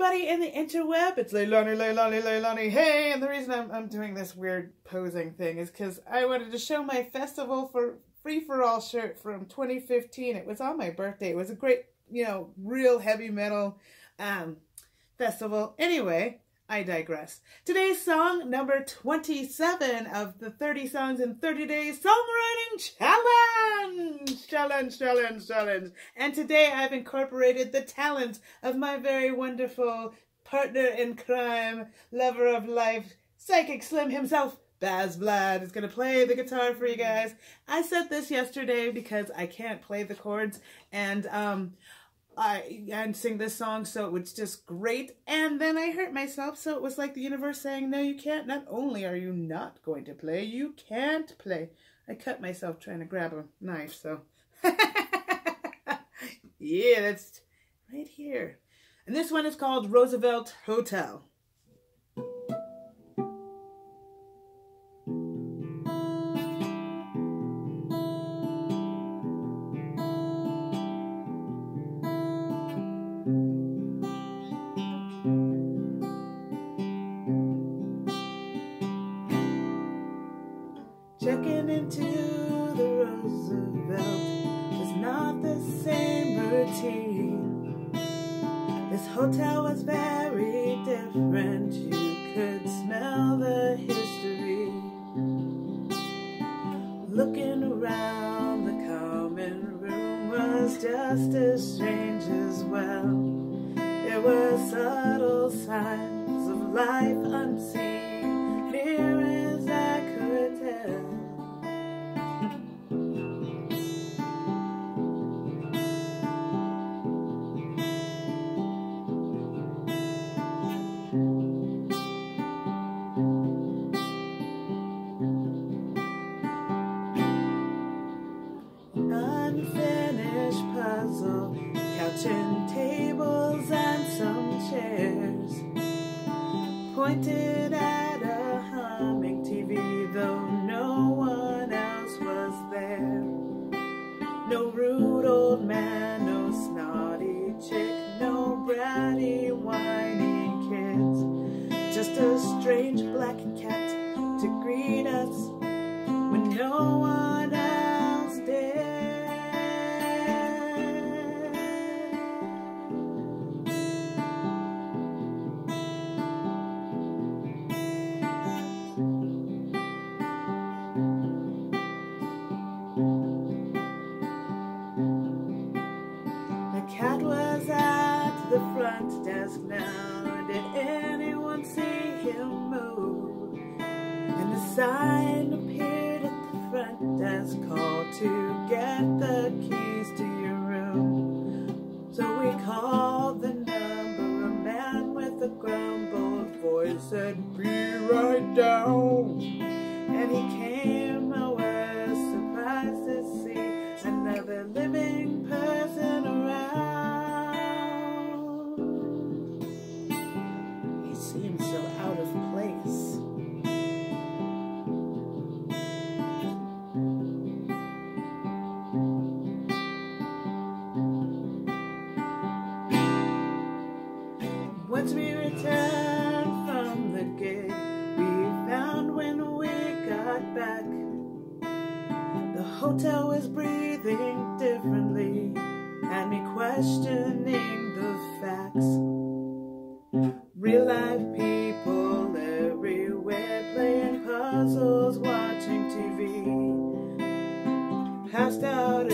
everybody in the interweb. It's Layloni, Layloni, Layloni. Hey, and the reason I'm, I'm doing this weird posing thing is because I wanted to show my festival for free for all shirt from 2015. It was on my birthday. It was a great, you know, real heavy metal um, festival. Anyway, I digress. Today's song, number 27 of the 30 Songs in 30 Days Songwriting Challenge! Challenge, challenge, challenge. And today I've incorporated the talent of my very wonderful partner in crime, lover of life, Psychic Slim himself, Baz Vlad is going to play the guitar for you guys. I said this yesterday because I can't play the chords and um, I and sing this song, so it was just great. And then I hurt myself, so it was like the universe saying, no, you can't. Not only are you not going to play, you can't play. I cut myself trying to grab a knife, so. yeah, that's right here. And this one is called Roosevelt Hotel. Hotel was very different. You could smell the history. Looking around, the common room was just as strange as well. There were subtle signs of life unseen, puzzle, couch and tables and some chairs. Pointed at a humming TV, though no one else was there. No rude old man, no snotty chick, no bratty whiny kids. Just a strange black cat to greet us when no one the front desk now. Did anyone see him move? And the sign appeared at the front desk call to get the keys to your room. So we called the number. A man with a grumbled voice said, Be right down. And he Once we returned from the gig, we found when we got back, the hotel was breathing differently, and me questioning the facts. Real life people everywhere playing puzzles, watching TV. Passed out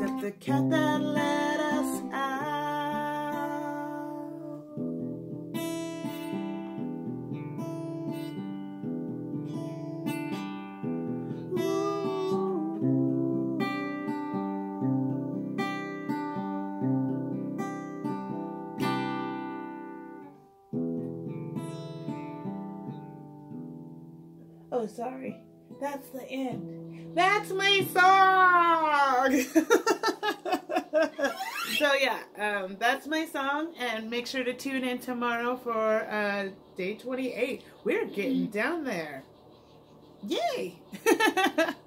except the cat that let us out. Oh, sorry. That's the end. That's my song! so yeah, um, that's my song, and make sure to tune in tomorrow for uh, day 28. We're getting down there. Yay!